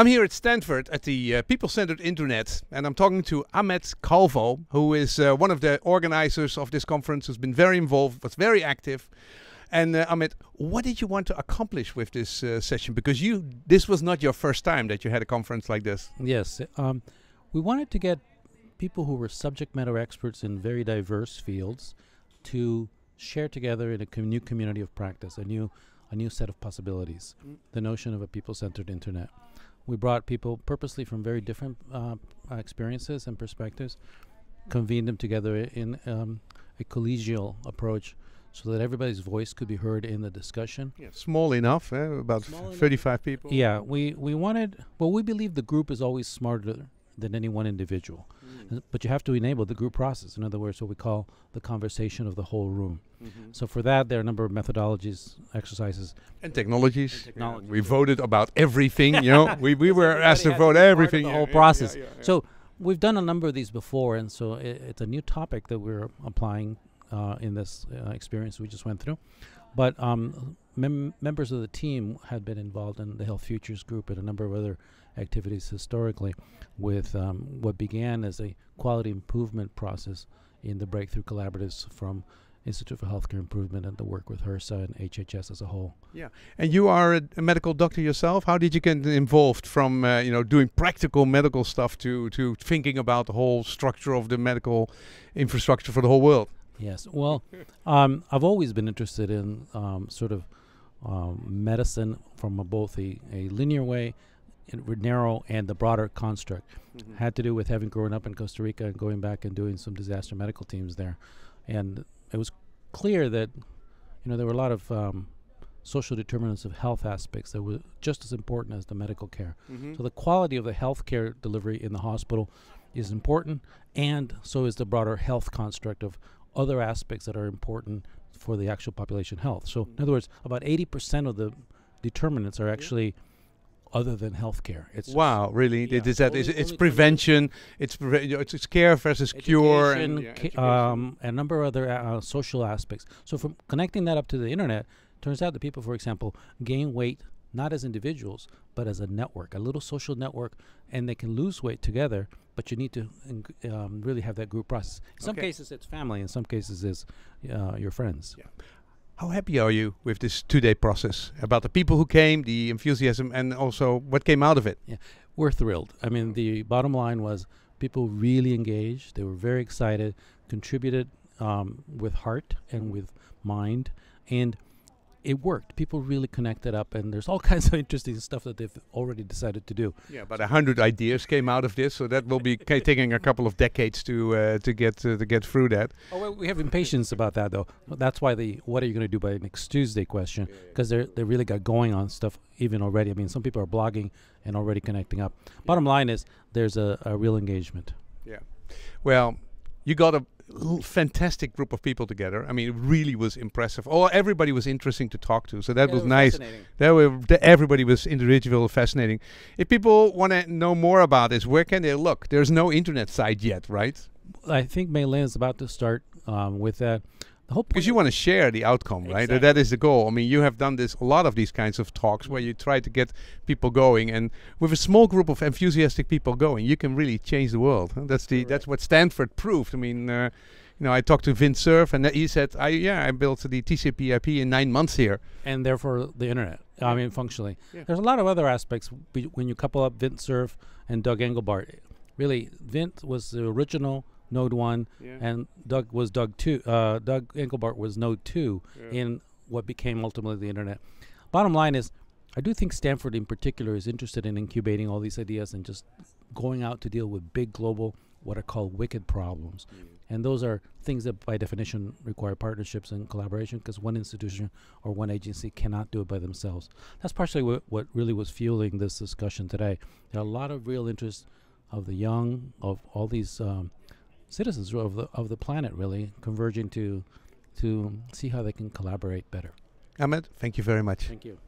I'm here at Stanford at the uh, People Centered Internet, and I'm talking to Ahmed Calvo, who is uh, one of the organizers of this conference, who's been very involved, was very active. And uh, Ahmed, what did you want to accomplish with this uh, session? Because you, this was not your first time that you had a conference like this. Yes, um, we wanted to get people who were subject matter experts in very diverse fields to share together in a com new community of practice, a new, a new set of possibilities. Mm. The notion of a people-centered internet. We brought people purposely from very different uh, experiences and perspectives, convened them together in um, a collegial approach so that everybody's voice could be heard in the discussion. Yeah, small enough, eh? about 35 people. Yeah, we, we wanted, well, we believe the group is always smarter than any one individual. Mm. But you have to enable the group process. In other words, what we call the conversation of the whole room. Mm-hmm. So for that, there are a number of methodologies, exercises, and technologies. And technology. yeah. We voted about everything. you know, we we were asked to vote everything. The yeah, whole yeah, process. So we've done a number of these before, and so it, it's a new topic that we're applying uh, in this uh, experience we just went through. But um, mem- members of the team had been involved in the Health Futures Group and a number of other activities historically, with um, what began as a quality improvement process in the breakthrough collaboratives from Institute for Healthcare Improvement and the work with HRSA and HHS as a whole. Yeah, and you are a, a medical doctor yourself. How did you get involved from uh, you know doing practical medical stuff to to thinking about the whole structure of the medical infrastructure for the whole world? Yes, well, um, I've always been interested in um, sort of um, medicine from a, both a, a linear way narrow and the broader construct. Mm-hmm. Had to do with having grown up in Costa Rica and going back and doing some disaster medical teams there, and it was clear that you know there were a lot of um, social determinants of health aspects that were just as important as the medical care. Mm-hmm. So the quality of the health care delivery in the hospital is important, and so is the broader health construct of other aspects that are important for the actual population health. So, mm-hmm. in other words, about 80% of the determinants are actually yeah other than healthcare. It's wow, really? Yeah, it is that? Only, it's prevention. It's, pre- it's care versus cure, and yeah, um, a number of other uh, social aspects. So from connecting that up to the internet, turns out that people, for example, gain weight not as individuals but as a network, a little social network, and they can lose weight together. But you need to um, really have that group process. In some okay. cases, it's family. In some cases, it's uh, your friends. Yeah. How happy are you with this two-day process? About the people who came, the enthusiasm, and also what came out of it? Yeah, we're thrilled. I mean, the bottom line was people really engaged. They were very excited, contributed um, with heart and with mind, and it worked. People really connected up, and there's all kinds of interesting stuff that they've already decided to do. Yeah, about a hundred ideas came out of this, so that will be taking a couple of decades to uh, to get uh, to get through that. Oh, well, we have impatience about that, though. That's why the "What are you going to do by next Tuesday?" question, because they they really got going on stuff even already. I mean, some people are blogging and already connecting up. Bottom line is there's a, a real engagement. Yeah. Well, you got a fantastic group of people together. I mean, it really was impressive. Oh, everybody was interesting to talk to, so that yeah, was, was nice. That were everybody was individual, fascinating. If people want to know more about this, where can they look? There's no internet site yet, right? I think Mei Lin is about to start um, with that because you want to share the outcome, right? Exactly. That is the goal. I mean, you have done this a lot of these kinds of talks where you try to get people going, and with a small group of enthusiastic people going, you can really change the world. That's the that's what Stanford proved. I mean, uh, you know, I talked to Vint Cerf, and he said, "I yeah, I built the TCP/IP in nine months here." And therefore, the internet. I mean, functionally, yeah. there's a lot of other aspects when you couple up Vint Cerf and Doug Engelbart. Really, Vint was the original Node One, yeah. and Doug was Doug Two. Uh, Doug Engelbart was Node Two yeah. in what became ultimately the internet. Bottom line is, I do think Stanford in particular is interested in incubating all these ideas and just going out to deal with big global, what are called wicked problems. Mm. And those are things that by definition require partnerships and collaboration because one institution or one agency cannot do it by themselves. That's partially what, what really was fueling this discussion today. There are a lot of real interest of the young, of all these um, citizens of the of the planet really converging to to see how they can collaborate better. Ahmed, thank you very much. Thank you.